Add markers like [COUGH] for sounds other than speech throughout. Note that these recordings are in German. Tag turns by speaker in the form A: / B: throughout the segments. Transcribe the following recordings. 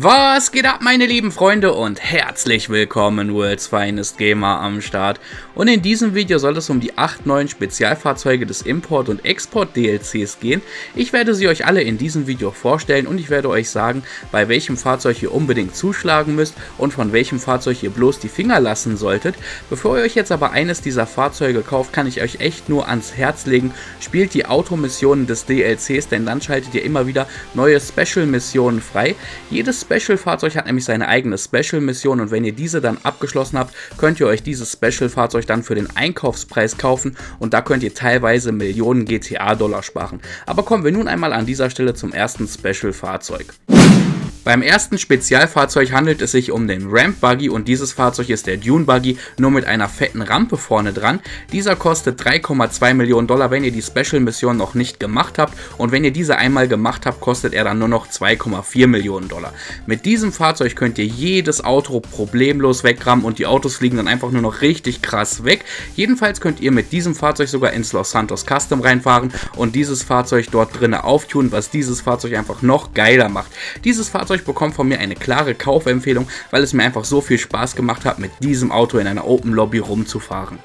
A: Was geht ab, meine lieben Freunde und herzlich willkommen, World's Finest Gamer am Start. Und in diesem Video soll es um die 8 neuen Spezialfahrzeuge des Import- und Export-DLCs gehen. Ich werde sie euch alle in diesem Video vorstellen und ich werde euch sagen, bei welchem Fahrzeug ihr unbedingt zuschlagen müsst und von welchem Fahrzeug ihr bloß die Finger lassen solltet. Bevor ihr euch jetzt aber eines dieser Fahrzeuge kauft, kann ich euch echt nur ans Herz legen, spielt die Automissionen des DLCs, denn dann schaltet ihr immer wieder neue Special-Missionen frei. Jedes Special-Fahrzeug hat nämlich seine eigene Special-Mission und wenn ihr diese dann abgeschlossen habt, könnt ihr euch dieses Special-Fahrzeug dann für den Einkaufspreis kaufen und da könnt ihr teilweise Millionen GTA-Dollar sparen. Aber kommen wir nun einmal an dieser Stelle zum ersten Special-Fahrzeug. Beim ersten Spezialfahrzeug handelt es sich um den Ramp Buggy und dieses Fahrzeug ist der Dune Buggy, nur mit einer fetten Rampe vorne dran. Dieser kostet 3,2 Millionen Dollar, wenn ihr die Special Mission noch nicht gemacht habt und wenn ihr diese einmal gemacht habt, kostet er dann nur noch 2,4 Millionen Dollar. Mit diesem Fahrzeug könnt ihr jedes Auto problemlos wegrammen und die Autos fliegen dann einfach nur noch richtig krass weg. Jedenfalls könnt ihr mit diesem Fahrzeug sogar ins Los Santos Custom reinfahren und dieses Fahrzeug dort drinnen auftun, was dieses Fahrzeug einfach noch geiler macht. Dieses Fahrzeug Fahrzeug bekommt von mir eine klare Kaufempfehlung, weil es mir einfach so viel Spaß gemacht hat, mit diesem Auto in einer Open Lobby rumzufahren.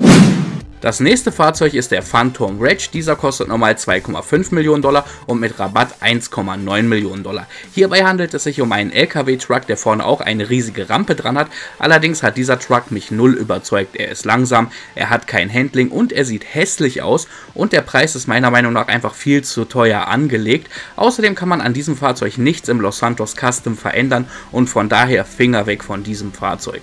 A: Das nächste Fahrzeug ist der Phantom Reg. Dieser kostet normal 2,5 Millionen Dollar und mit Rabatt 1,9 Millionen Dollar. Hierbei handelt es sich um einen LKW-Truck, der vorne auch eine riesige Rampe dran hat. Allerdings hat dieser Truck mich null überzeugt. Er ist langsam, er hat kein Handling und er sieht hässlich aus und der Preis ist meiner Meinung nach einfach viel zu teuer angelegt. Außerdem kann man an diesem Fahrzeug nichts im Los Santos Custom verändern und von daher Finger weg von diesem Fahrzeug.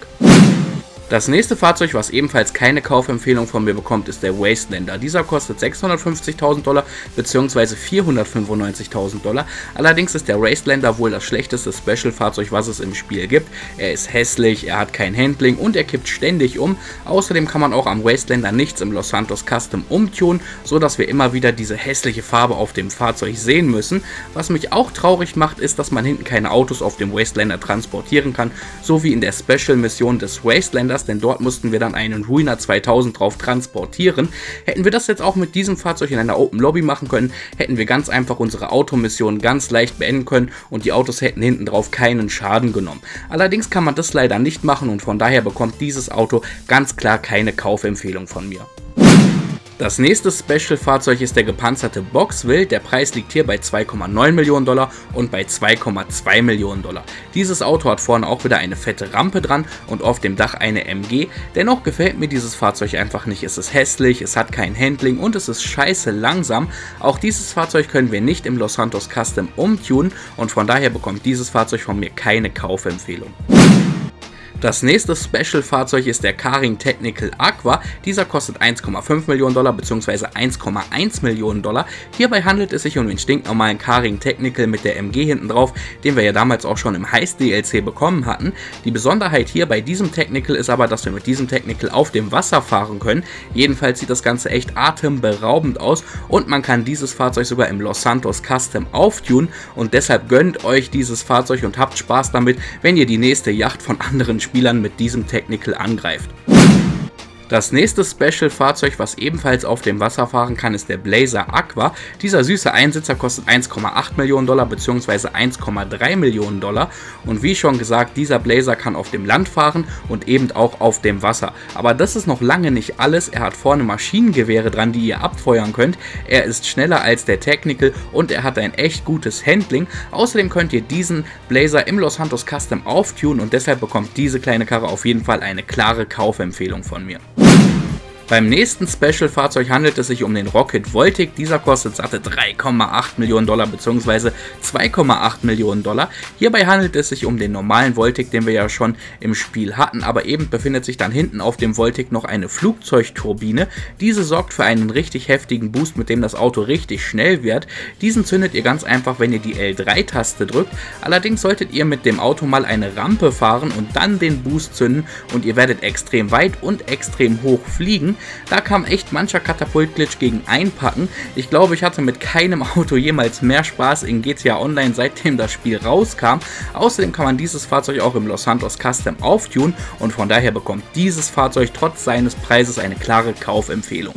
A: Das nächste Fahrzeug, was ebenfalls keine Kaufempfehlung von mir bekommt, ist der Wastelander. Dieser kostet 650.000 Dollar bzw. 495.000 Dollar. Allerdings ist der Wastelander wohl das schlechteste Special-Fahrzeug, was es im Spiel gibt. Er ist hässlich, er hat kein Handling und er kippt ständig um. Außerdem kann man auch am Wastelander nichts im Los Santos Custom umtunen, sodass wir immer wieder diese hässliche Farbe auf dem Fahrzeug sehen müssen. Was mich auch traurig macht, ist, dass man hinten keine Autos auf dem Wastelander transportieren kann, so wie in der Special-Mission des Wastelanders anders, denn dort mussten wir dann einen Ruiner 2000 drauf transportieren. Hätten wir das jetzt auch mit diesem Fahrzeug in einer Open Lobby machen können, hätten wir ganz einfach unsere Automission ganz leicht beenden können und die Autos hätten hinten drauf keinen Schaden genommen. Allerdings kann man das leider nicht machen und von daher bekommt dieses Auto ganz klar keine Kaufempfehlung von mir. Das nächste Special-Fahrzeug ist der gepanzerte Boxville. Der Preis liegt hier bei 2,9 Millionen Dollar und bei 2,2 Millionen Dollar. Dieses Auto hat vorne auch wieder eine fette Rampe dran und auf dem Dach eine MG. Dennoch gefällt mir dieses Fahrzeug einfach nicht. Es ist hässlich, es hat kein Handling und es ist scheiße langsam. Auch dieses Fahrzeug können wir nicht im Los Santos Custom umtunen und von daher bekommt dieses Fahrzeug von mir keine Kaufempfehlung. Das nächste Special-Fahrzeug ist der Karing Technical Aqua. Dieser kostet 1,5 Millionen Dollar bzw. 1,1 Millionen Dollar. Hierbei handelt es sich um den stinknormalen Karing Technical mit der MG hinten drauf, den wir ja damals auch schon im Heist DLC bekommen hatten. Die Besonderheit hier bei diesem Technical ist aber, dass wir mit diesem Technical auf dem Wasser fahren können. Jedenfalls sieht das Ganze echt atemberaubend aus und man kann dieses Fahrzeug sogar im Los Santos Custom auftunen und deshalb gönnt euch dieses Fahrzeug und habt Spaß damit, wenn ihr die nächste Yacht von anderen Spielern mit diesem Technical angreift. Das nächste Special-Fahrzeug, was ebenfalls auf dem Wasser fahren kann, ist der Blazer Aqua. Dieser süße Einsitzer kostet 1,8 Millionen Dollar bzw. 1,3 Millionen Dollar. Und wie schon gesagt, dieser Blazer kann auf dem Land fahren und eben auch auf dem Wasser. Aber das ist noch lange nicht alles. Er hat vorne Maschinengewehre dran, die ihr abfeuern könnt. Er ist schneller als der Technical und er hat ein echt gutes Handling. Außerdem könnt ihr diesen Blazer im Los Santos Custom auftunen und deshalb bekommt diese kleine Karre auf jeden Fall eine klare Kaufempfehlung von mir. Beim nächsten Special-Fahrzeug handelt es sich um den Rocket Voltic. Dieser kostet satte 3,8 Millionen Dollar bzw. 2,8 Millionen Dollar. Hierbei handelt es sich um den normalen Voltic, den wir ja schon im Spiel hatten, aber eben befindet sich dann hinten auf dem Voltic noch eine Flugzeugturbine. Diese sorgt für einen richtig heftigen Boost, mit dem das Auto richtig schnell wird. Diesen zündet ihr ganz einfach, wenn ihr die L3-Taste drückt. Allerdings solltet ihr mit dem Auto mal eine Rampe fahren und dann den Boost zünden und ihr werdet extrem weit und extrem hoch fliegen. Da kam echt mancher Katapultglitch gegen einpacken. Ich glaube, ich hatte mit keinem [LAUGHS] Auto jemals mehr Spaß in GTA Online, seitdem das Spiel rauskam. Außerdem kann man dieses Fahrzeug auch im Los Santos Custom auftun und von daher bekommt dieses Fahrzeug trotz seines Preises eine klare Kaufempfehlung.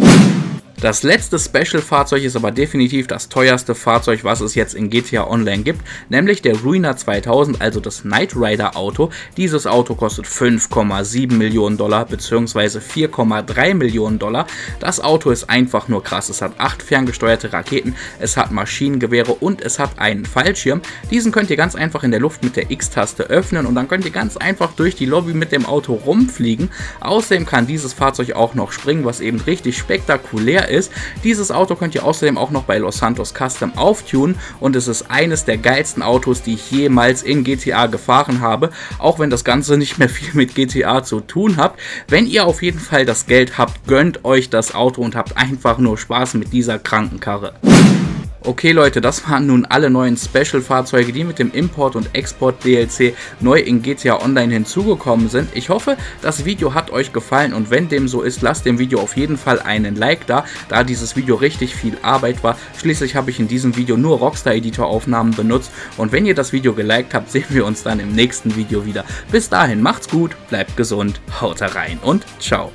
A: Das letzte Special-Fahrzeug ist aber definitiv das teuerste Fahrzeug, was es jetzt in GTA Online gibt, nämlich der Ruiner 2000, also das Knight Rider Auto. Dieses Auto kostet 5,7 Millionen Dollar bzw. 4,3 Millionen Dollar. Das Auto ist einfach nur krass. Es hat 8 ferngesteuerte Raketen, es hat Maschinengewehre und es hat einen Fallschirm. Diesen könnt ihr ganz einfach in der Luft mit der X-Taste öffnen und dann könnt ihr ganz einfach durch die Lobby mit dem Auto rumfliegen. Außerdem kann dieses Fahrzeug auch noch springen, was eben richtig spektakulär ist ist. Dieses Auto könnt ihr außerdem auch noch bei Los Santos Custom auftunen und es ist eines der geilsten Autos, die ich jemals in GTA gefahren habe, auch wenn das Ganze nicht mehr viel mit GTA zu tun hat. Wenn ihr auf jeden Fall das Geld habt, gönnt euch das Auto und habt einfach nur Spaß mit dieser kranken Karre. Okay Leute, das waren nun alle neuen Special-Fahrzeuge, die mit dem Import- und Export-DLC neu in GTA Online hinzugekommen sind. Ich hoffe, das Video hat euch gefallen und wenn dem so ist, lasst dem Video auf jeden Fall einen Like da, da dieses Video richtig viel Arbeit war. Schließlich habe ich in diesem Video nur Rockstar-Editor-Aufnahmen benutzt und wenn ihr das Video geliked habt, [LAUGHS] sehen wir uns dann im nächsten Video wieder. Bis dahin, macht's gut, bleibt gesund, haut rein und ciao.